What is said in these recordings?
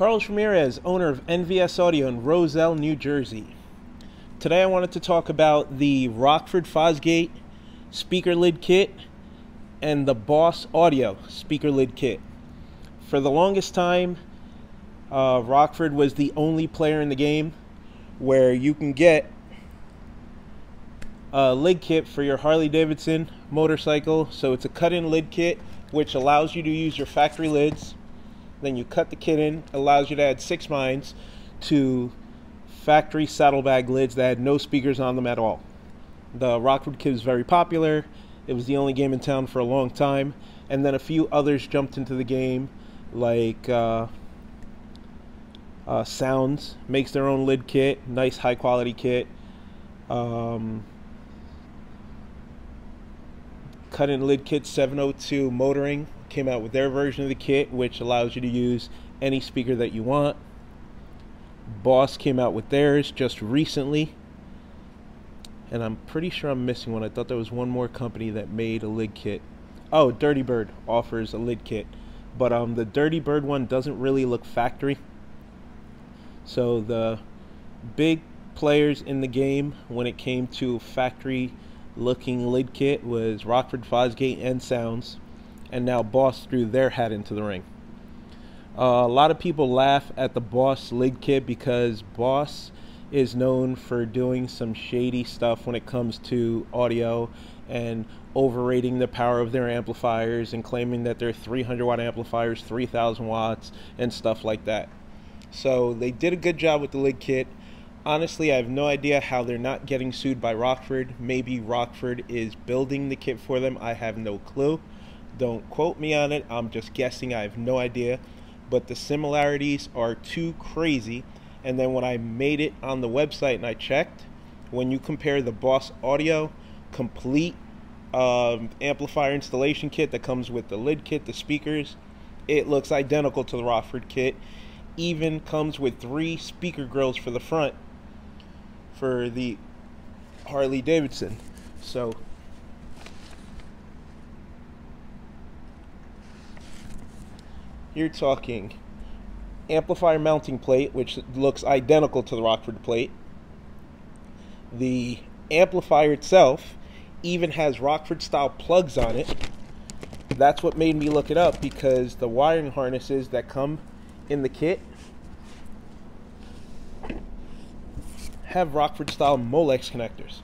Carlos Ramirez, owner of NVS Audio in Roselle, New Jersey. Today I wanted to talk about the Rockford Fosgate speaker lid kit and the Boss Audio speaker lid kit. For the longest time, uh, Rockford was the only player in the game where you can get a lid kit for your Harley Davidson motorcycle. So it's a cut in lid kit which allows you to use your factory lids. Then you cut the kit in, allows you to add six nines to factory saddlebag lids that had no speakers on them at all. The Rockford kit is very popular. It was the only game in town for a long time. And then a few others jumped into the game, like uh, uh, Sounds makes their own lid kit, nice high quality kit. Um, cut in lid kit 702 motoring came out with their version of the kit which allows you to use any speaker that you want. Boss came out with theirs just recently and i'm pretty sure i'm missing one. I thought there was one more company that made a lid kit. Oh dirty bird offers a lid kit but um the dirty bird one doesn't really look factory. So the big players in the game when it came to factory looking lid kit was Rockford Fosgate and Sounds, and now Boss threw their hat into the ring. Uh, a lot of people laugh at the Boss lid kit because Boss is known for doing some shady stuff when it comes to audio and overrating the power of their amplifiers and claiming that they're 300 watt amplifiers, 3000 watts, and stuff like that. So they did a good job with the lid kit honestly, I have no idea how they're not getting sued by Rockford. Maybe Rockford is building the kit for them. I have no clue. Don't quote me on it. I'm just guessing. I have no idea. But the similarities are too crazy. And then when I made it on the website and I checked, when you compare the Boss Audio complete um, amplifier installation kit that comes with the lid kit, the speakers, it looks identical to the Rockford kit. Even comes with three speaker grills for the front for the Harley Davidson. So you're talking amplifier mounting plate, which looks identical to the Rockford plate. The amplifier itself even has Rockford style plugs on it. That's what made me look it up because the wiring harnesses that come in the kit have Rockford style Molex connectors.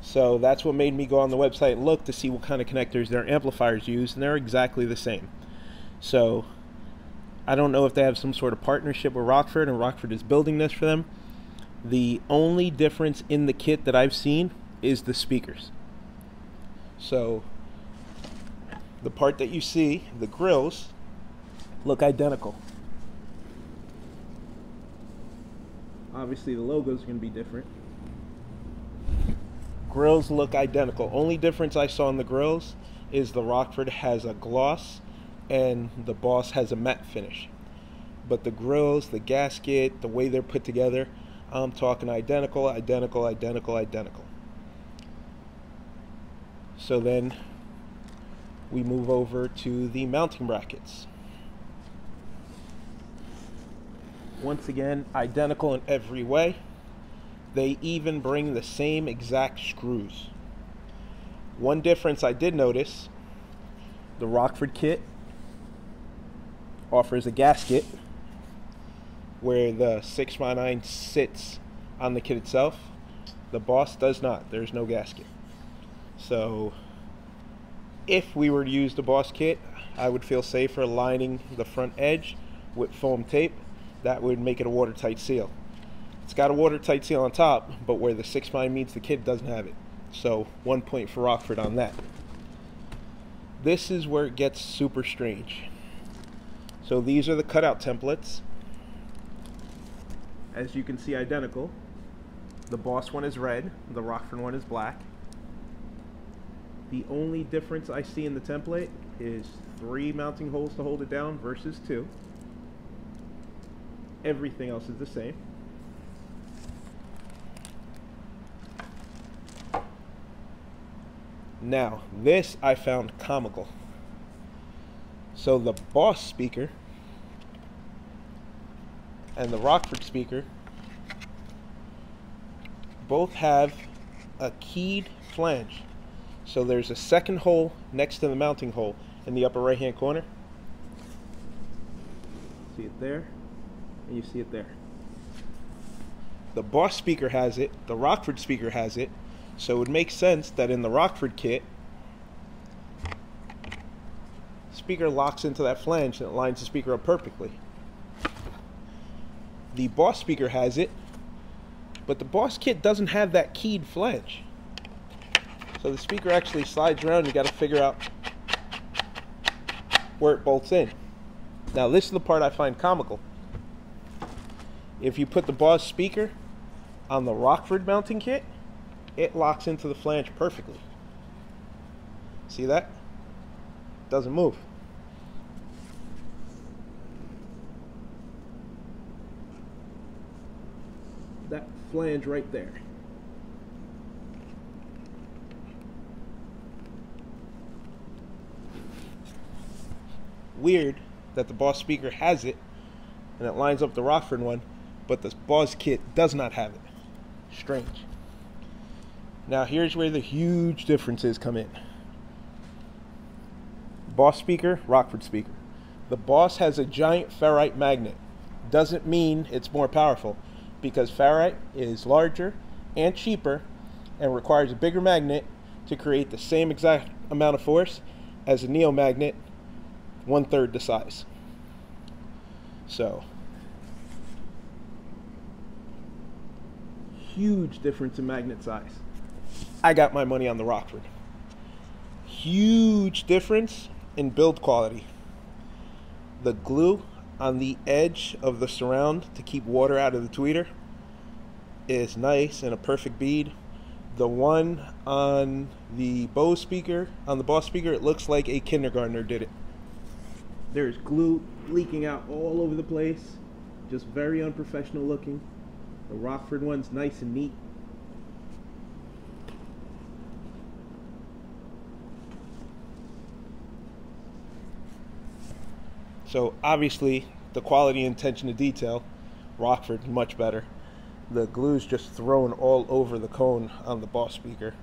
So that's what made me go on the website and look to see what kind of connectors their amplifiers use, and they're exactly the same. So I don't know if they have some sort of partnership with Rockford and Rockford is building this for them. The only difference in the kit that I've seen is the speakers. So the part that you see, the grills, look identical. Obviously, the logos are going to be different. Grills look identical. Only difference I saw in the grills is the Rockford has a gloss and the Boss has a matte finish. But the grills, the gasket, the way they're put together, I'm talking identical, identical, identical, identical. So then we move over to the mounting brackets. Once again, identical in every way. They even bring the same exact screws. One difference I did notice the Rockford kit offers a gasket where the 6x9 sits on the kit itself. The Boss does not. There's no gasket. So, if we were to use the Boss kit, I would feel safer lining the front edge with foam tape that would make it a watertight seal. It's got a watertight seal on top, but where the 6 nine meets the kit doesn't have it. So one point for Rockford on that. This is where it gets super strange. So these are the cutout templates. As you can see identical. The Boss one is red, the Rockford one is black. The only difference I see in the template is three mounting holes to hold it down versus two. Everything else is the same. Now, this I found comical. So the Boss speaker and the Rockford speaker both have a keyed flange. So there's a second hole next to the mounting hole in the upper right hand corner. See it there, and you see it there. The Boss speaker has it, the Rockford speaker has it, so it would make sense that in the Rockford kit, speaker locks into that flange and it lines the speaker up perfectly. The Boss speaker has it, but the Boss kit doesn't have that keyed flange. So the speaker actually slides around, you gotta figure out where it bolts in. Now this is the part I find comical. If you put the Boss speaker on the Rockford mounting kit, it locks into the flange perfectly. See that? Doesn't move. That flange right there. Weird that the Boss speaker has it and it lines up the Rockford one, but the Boss kit does not have it. Strange. Now here's where the huge differences come in. Boss speaker, Rockford speaker. The Boss has a giant ferrite magnet. Doesn't mean it's more powerful because ferrite is larger and cheaper and requires a bigger magnet to create the same exact amount of force as a neomagnet, one third the size. So, huge difference in magnet size. I got my money on the Rockford. Huge difference in build quality. The glue on the edge of the surround to keep water out of the tweeter is nice and a perfect bead. The one on the Bose speaker, on the Boss speaker, it looks like a kindergartner did it. There's glue leaking out all over the place, just very unprofessional looking. The Rockford one's nice and neat. So obviously, the quality and attention to detail, Rockford much better. The glue's just thrown all over the cone on the Boss speaker.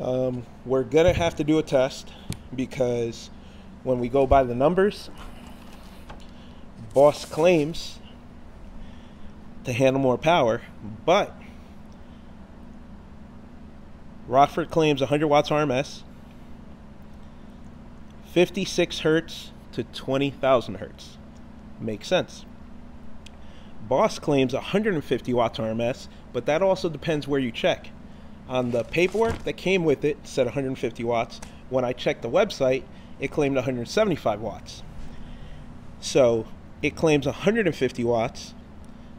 Um, we're gonna have to do a test because when we go by the numbers, Boss claims to handle more power, but Rockford claims 100 watts RMS, 56 hertz to 20,000 hertz. Makes sense. Boss claims 150 watts RMS, but that also depends where you check. On the paperwork that came with it, said 150 watts. When I checked the website, it claimed 175 watts. So it claims 150 watts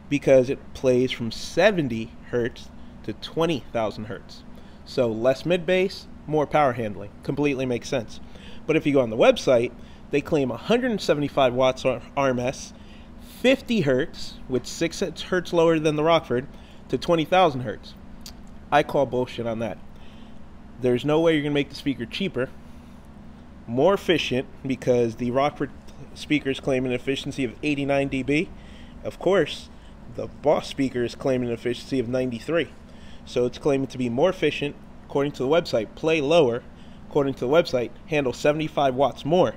because it plays from 70 hertz to 20,000 hertz. So less mid bass, more power handling. Completely makes sense. But if you go on the website, they claim 175 watts RMS, 50 hertz, which 6 hertz lower than the Rockford, to 20,000 hertz. I call bullshit on that. There's no way you're going to make the speaker cheaper, more efficient, because the Rockford speakers claim an efficiency of 89 dB. Of course, the Boss speaker is claiming an efficiency of 93. So it's claiming to be more efficient, according to the website, play lower, according to the website, handle 75 watts more.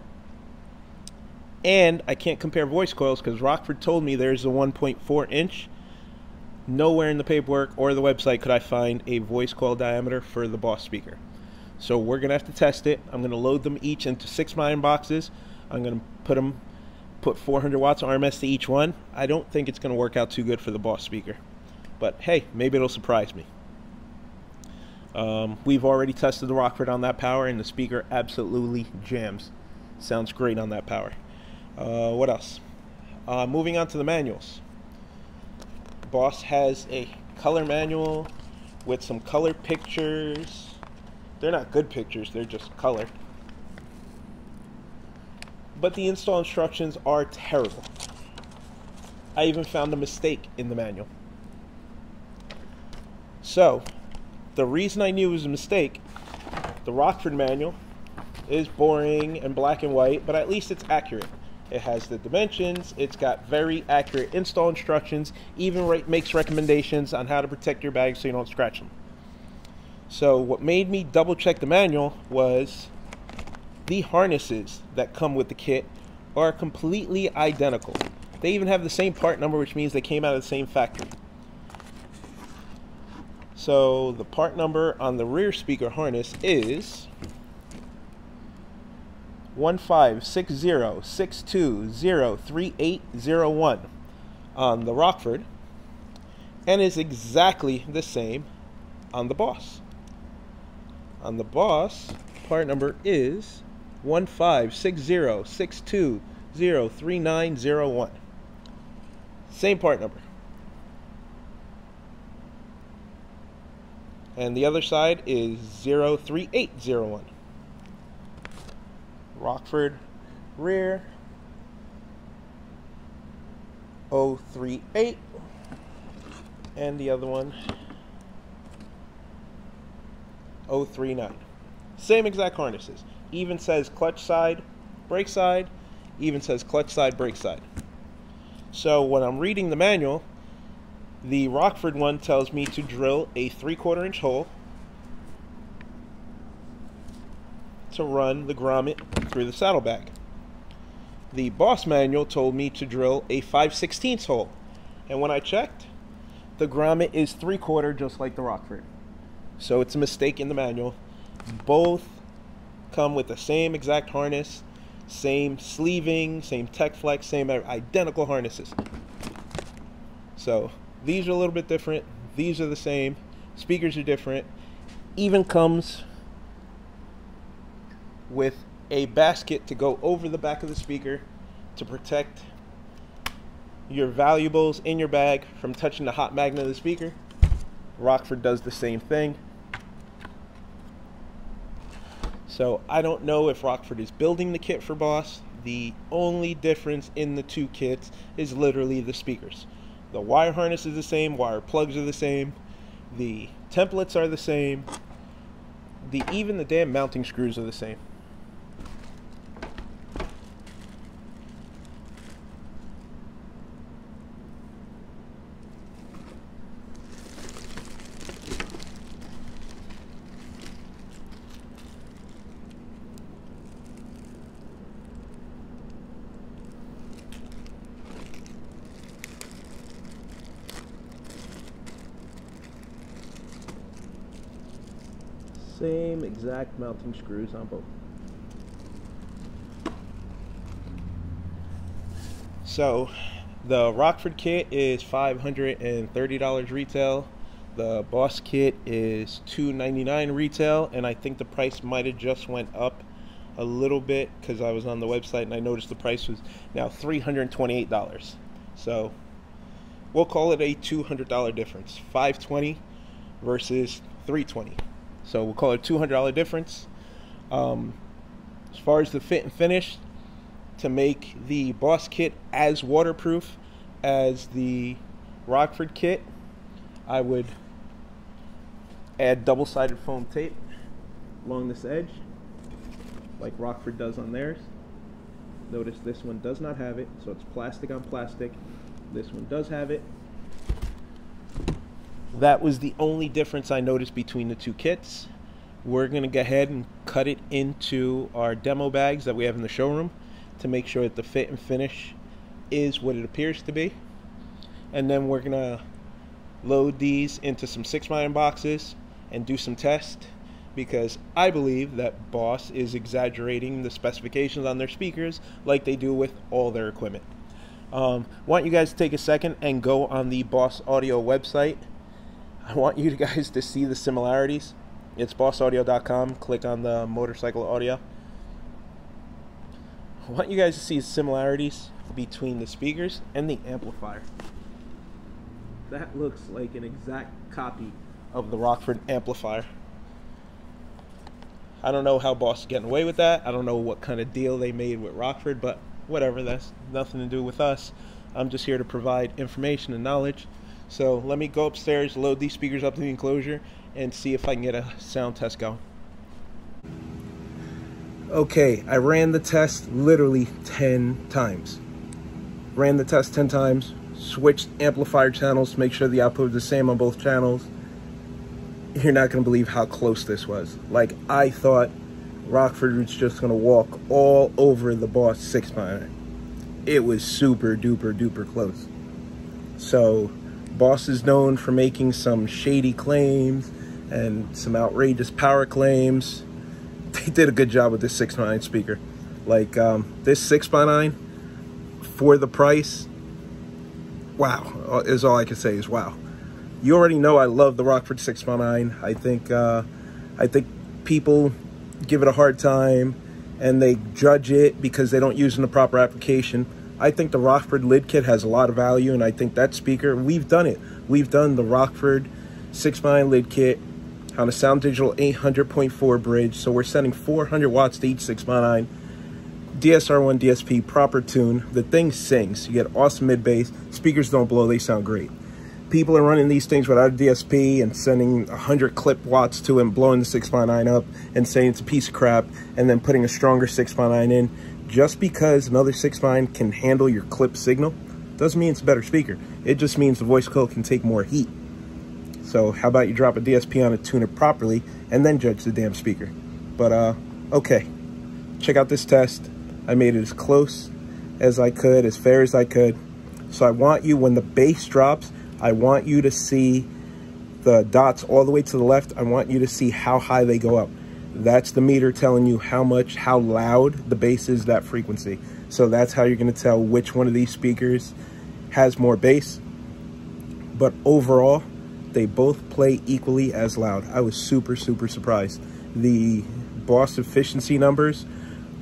And I can't compare voice coils because Rockford told me there's a 1.4 inch. Nowhere in the paperwork or the website could I find a voice coil diameter for the Boss speaker. So we're going to have to test it. I'm going to load them each into six 6 million boxes. I'm going to put them put 400 watts RMS to each one. I don't think it's going to work out too good for the Boss speaker. But hey, maybe it'll surprise me. Um, we've already tested the Rockford on that power, and the speaker absolutely jams. Sounds great on that power. Uh, what else? Uh, moving on to the manuals. Boss has a color manual with some color pictures. They're not good pictures, they're just color. But the install instructions are terrible. I even found a mistake in the manual. So, the reason I knew it was a mistake, the Rockford manual is boring and black and white, but at least it's accurate. It has the dimensions. It's got very accurate install instructions. Even re makes recommendations on how to protect your bags so you don't scratch them. So what made me double check the manual was the harnesses that come with the kit are completely identical. They even have the same part number, which means they came out of the same factory. So the part number on the rear speaker harness is 1560620380 on the Rockford and is exactly the same on the Boss. On the Boss, part number is 15606203901. Same part number. And the other side is 03801. Rockford rear 038 and the other one 039. Same exact harnesses. Even says clutch side, brake side, even says clutch side, brake side. So when I'm reading the manual, the Rockford one tells me to drill a three quarter inch hole to run the grommet through the saddlebag. The Boss manual told me to drill a 5 16 hole. And when I checked, the grommet is three quarter just like the Rockford. So it's a mistake in the manual. Both come with the same exact harness, same sleeving, same Techflex, same identical harnesses. So these are a little bit different. These are the same. Speakers are different. Even comes with a basket to go over the back of the speaker to protect your valuables in your bag from touching the hot magnet of the speaker. Rockford does the same thing. So I don't know if Rockford is building the kit for Boss. The only difference in the two kits is literally the speakers. The wire harness is the same, wire plugs are the same, the templates are the same, the even the damn mounting screws are the same. Same exact mounting screws on both. So the Rockford kit is $530 retail. The Boss kit is 299 retail, and I think the price might have just went up a little bit because I was on the website and I noticed the price was now $328. So we'll call it a $200 difference. 520 versus 320. So we'll call it $200 difference. Um, as far as the fit and finish, to make the Boss kit as waterproof as the Rockford kit, I would add double-sided foam tape along this edge, like Rockford does on theirs. Notice this one does not have it, so it's plastic on plastic. This one does have it. That was the only difference I noticed between the two kits. We're going to go ahead and cut it into our demo bags that we have in the showroom to make sure that the fit and finish is what it appears to be. And then we're going to load these into some 6 iron boxes and do some tests because I believe that Boss is exaggerating the specifications on their speakers like they do with all their equipment. Um, want you guys to take a second and go on the Boss Audio website I want you guys to see the similarities. It's bossaudio.com. Click on the motorcycle audio. I want you guys to see similarities between the speakers and the amplifier. That looks like an exact copy of the Rockford amplifier. I don't know how Boss is getting away with that. I don't know what kind of deal they made with Rockford, but whatever. That's nothing to do with us. I'm just here to provide information and knowledge. So let me go upstairs, load these speakers up to the enclosure, and see if I can get a sound test going. Okay, I ran the test literally 10 times. Ran the test 10 times, switched amplifier channels to make sure the output was the same on both channels. You're not going to believe how close this was. Like, I thought Rockford was just going to walk all over the Boss 6 by It was super duper duper close. So, Boss is known for making some shady claims and some outrageous power claims. They did a good job with this 6 by 9 speaker. Like, um, this 6 by 9 for the price, wow, is all I can say is wow. You already know I love the Rockford 6 by 9 I think, uh, I think people give it a hard time and they judge it because they don't use it in the proper application. I think the Rockford lid kit has a lot of value, and I think that speaker, we've done it. We've done the Rockford 6 9 lid kit on a Soundigital 800.4 bridge, so we're sending 400 watts to each 6 9 DSR1 DSP, proper tune. The thing sings. You get awesome mid bass. Speakers don't blow, they sound great people are running these things without a DSP and sending 100 clip watts to it and blowing the 6x9 up and saying it's a piece of crap and then putting a stronger 6x9 in. Just because another 6x9 can handle your clip signal doesn't mean it's a better speaker. It just means the voice coil can take more heat. So how about you drop a DSP on it, tune it properly, and then judge the damn speaker. But, uh, okay. Check out this test. I made it as close as I could, as fair as I could. So I want you, when the bass drops, I want you to see the dots all the way to the left. I want you to see how high they go up. That's the meter telling you how much, how loud the bass is that frequency. So that's how you're gonna tell which one of these speakers has more bass. But overall, they both play equally as loud. I was super, super surprised. The Boss efficiency numbers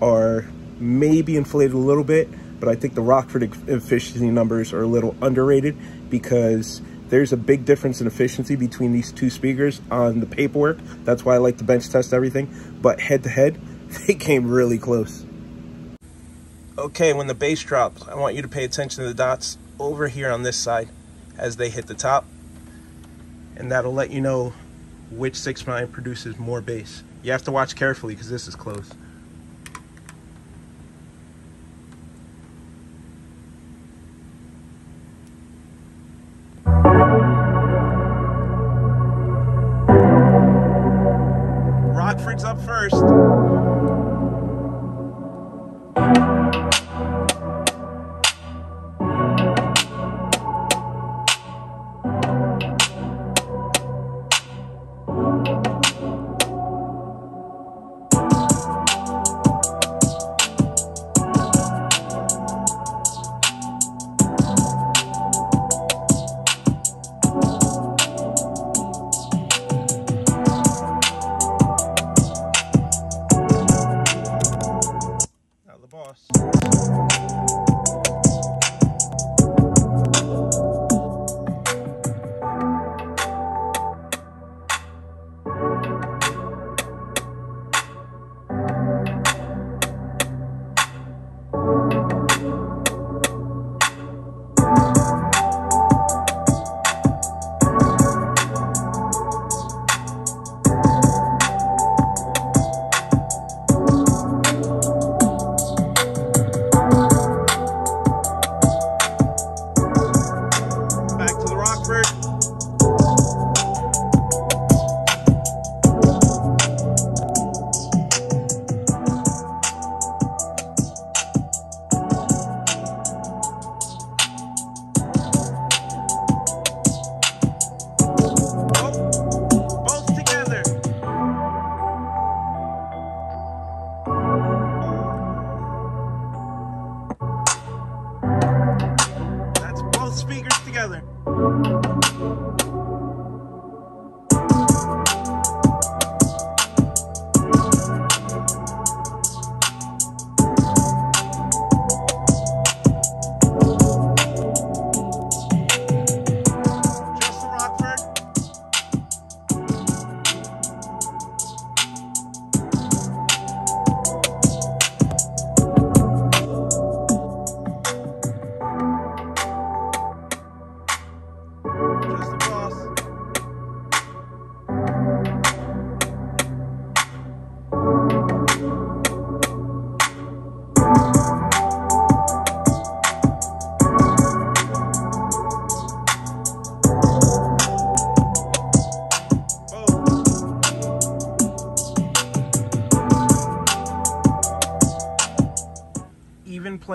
are maybe inflated a little bit, but I think the Rockford efficiency numbers are a little underrated because there's a big difference in efficiency between these two speakers on the paperwork. That's why I like to bench test everything. But head to head, they came really close. Okay, when the bass drops, I want you to pay attention to the dots over here on this side as they hit the top. And that'll let you know which 6 produces more bass. You have to watch carefully because this is close.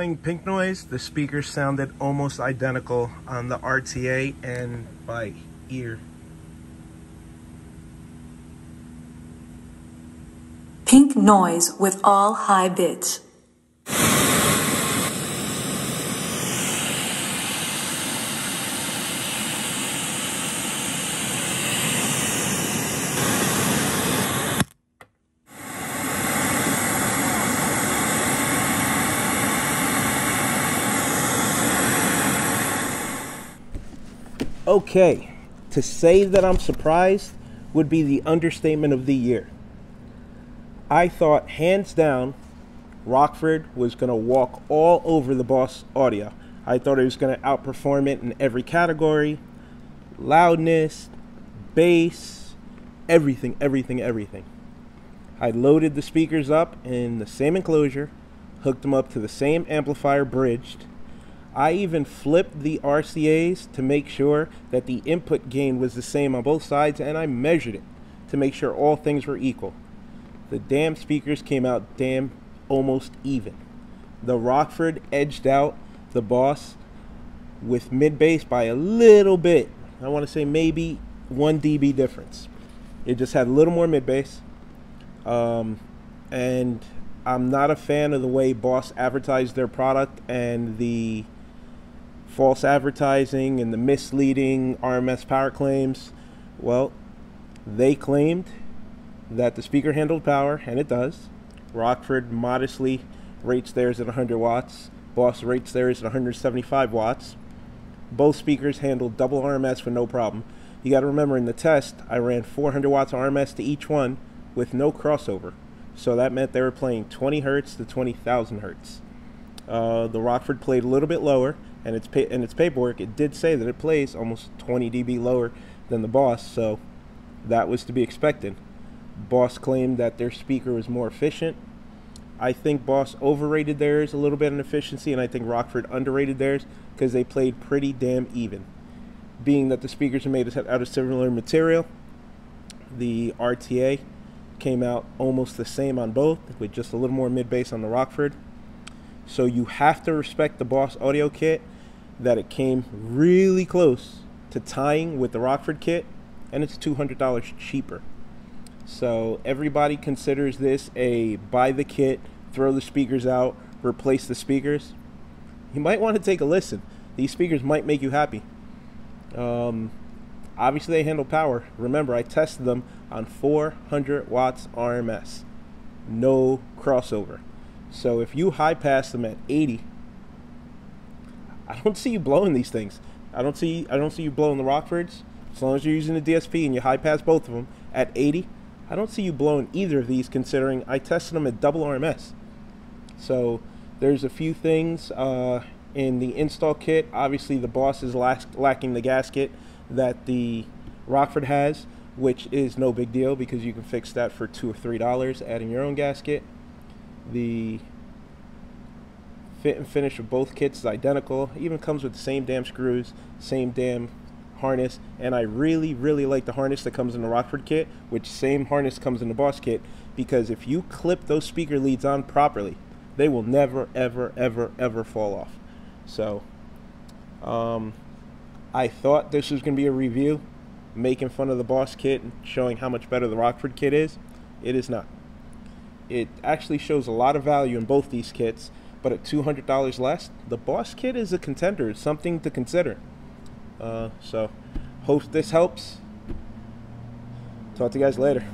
Playing Pink Noise, the speakers sounded almost identical on the RTA and by ear. Pink Noise with all high bits. Okay, to say that I'm surprised would be the understatement of the year. I thought, hands down, Rockford was going to walk all over the Boss Audio. I thought it was going to outperform it in every category loudness, bass, everything, everything, everything. I loaded the speakers up in the same enclosure, hooked them up to the same amplifier bridged, I even flipped the RCAs to make sure that the input gain was the same on both sides and I measured it to make sure all things were equal. The damn speakers came out damn almost even. The Rockford edged out the Boss with mid bass by a little bit. I want to say maybe 1 dB difference. It just had a little more mid bass. Um, and I'm not a fan of the way Boss advertised their product and the false advertising and the misleading RMS power claims. Well, they claimed that the speaker handled power, and it does. Rockford modestly rates theirs at 100 watts. Boss rates theirs at 175 watts. Both speakers handled double RMS with no problem. You got to remember in the test, I ran 400 watts RMS to each one with no crossover. So that meant they were playing 20 hertz to 20,000 hertz. Uh, the Rockford played a little bit lower, and its pa- in its paperwork it did say that it plays almost 20 dB lower than the Boss, so that was to be expected. Boss claimed that their speaker was more efficient. I think Boss overrated theirs a little bit in efficiency, and I think Rockford underrated theirs because they played pretty damn even. Being that the speakers are made out of similar material, the RTA came out almost the same on both, with just a little more mid bass on the Rockford. So you have to respect the Boss audio kit that it came really close to tying with the Rockford kit, and it's $200 cheaper. So everybody considers this a buy the kit, throw the speakers out, replace the speakers. You might want to take a listen. These speakers might make you happy. Um, obviously, they handle power. Remember, I tested them on 400 watts RMS. No crossover. So if you high pass them at 80 I don't see you blowing these things. I don't see I don't see you blowing the Rockfords. As long as you're using the DSP and you high pass both of them at 80, I don't see you blowing either of these. Considering I tested them at double RMS. So there's a few things uh, in the install kit. Obviously, the Boss is lacking the gasket that the Rockford has, which is no big deal because you can fix that for two or three dollars, adding your own gasket. The fit and finish of both kits is identical. Even comes with the same damn screws, same damn harness, and I really, really like the harness that comes in the Rockford kit, which same harness comes in the Boss kit, because if you clip those speaker leads on properly, they will never, ever, ever, ever fall off. So, um, I thought this was going to be a review, making fun of the Boss kit and showing how much better the Rockford kit is. It is not. It actually shows a lot of value in both these kits, but at $200 less, the Boss Kit is a contender. It's something to consider. Uh, so, hope this helps. Talk to you guys later.